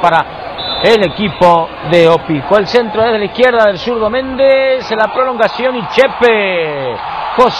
para el equipo de Opico. El centro es de la izquierda del zurdo Méndez, en la prolongación y Chepe. José